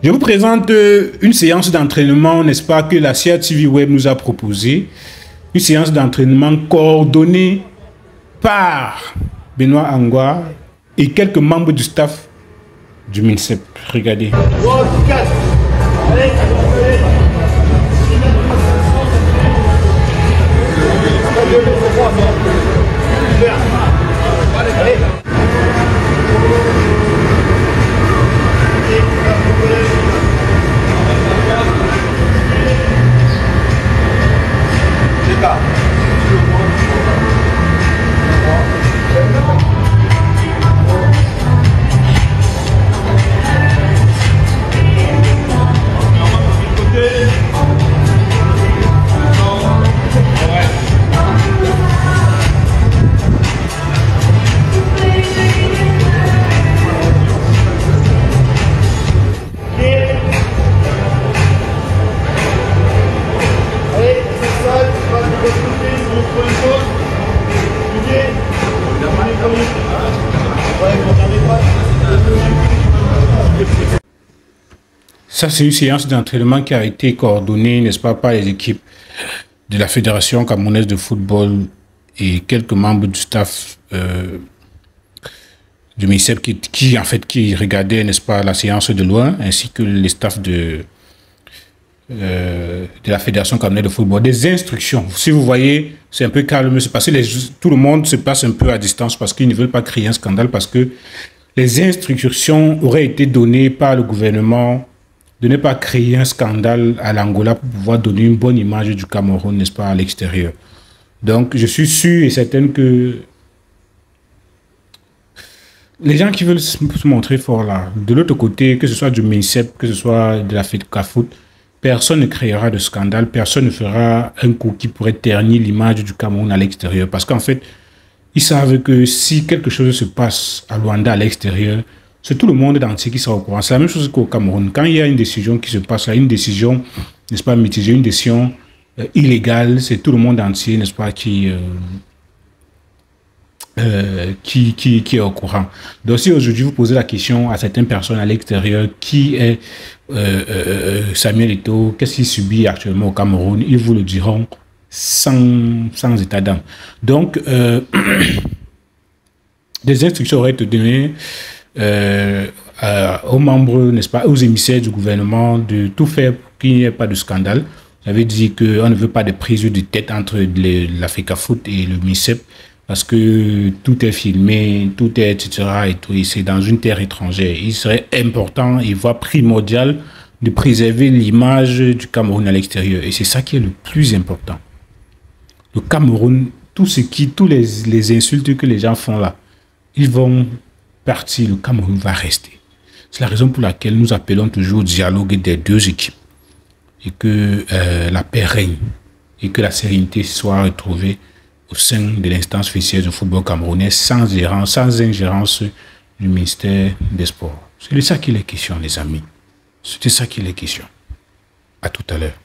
Je vous présente euh, une séance d'entraînement, n'est-ce pas, que la CRTV Web nous a proposée. Une séance d'entraînement coordonnée par Benoît Angua et quelques membres du staff du MINSEP. Regardez. Ça, c'est une séance d'entraînement qui a été coordonnée, n'est-ce pas, par les équipes de la Fédération camerounaise de football et quelques membres du staff euh, du MICEP qui, en fait, qui regardaient, n'est-ce pas, la séance de loin, ainsi que les staffs de, euh, de la Fédération camerounaise de football. Des instructions. Si vous voyez, c'est un peu calme, c'est passé, tout le monde se passe un peu à distance parce qu'ils ne veulent pas créer un scandale, parce que les instructions auraient été données par le gouvernement de ne pas créer un scandale à l'Angola pour pouvoir donner une bonne image du Cameroun, n'est-ce pas, à l'extérieur. Donc, je suis sûr et certain que les gens qui veulent se montrer forts là, de l'autre côté, que ce soit du MINSEP, que ce soit de la FEDCAFOOT, personne ne créera de scandale, personne ne fera un coup qui pourrait ternir l'image du Cameroun à l'extérieur. Parce qu'en fait, ils savent que si quelque chose se passe à Luanda à l'extérieur, c'est tout le monde entier qui sera au courant. C'est la même chose qu'au Cameroun. Quand il y a une décision qui se passe, une décision, n'est-ce pas, mitigée, une décision euh, illégale, c'est tout le monde entier, n'est-ce pas, qui, euh, euh, qui, qui, qui, est au courant. Donc si aujourd'hui vous posez la question à certaines personnes à l'extérieur, qui est Samuel Eto'o, qu'est-ce qu'il subit actuellement au Cameroun, ils vous le diront sans, sans état d'âme. Donc, des instructions auraient été données aux membres, n'est-ce pas, aux émissaires du gouvernement de tout faire pour qu'il n'y ait pas de scandale. J'avais dit qu'on ne veut pas de prise de tête entre l'Africa Foot et le MICEP parce que tout est filmé, tout est, etc. Et c'est dans une terre étrangère. Il serait important et voire primordial de préserver l'image du Cameroun à l'extérieur. Et c'est ça qui est le plus important. Le Cameroun, tout ce qui, tous les, les insultes que les gens font là, ils vont parti, le Cameroun va rester. C'est la raison pour laquelle nous appelons toujours au dialogue des deux équipes et que euh, la paix règne et que la sérénité soit retrouvée au sein de l'instance officielle du football camerounais sans, sans ingérence du ministère des Sports. C'est de ça qu'il est question, les amis. De ça qu'il est question. À tout à l'heure.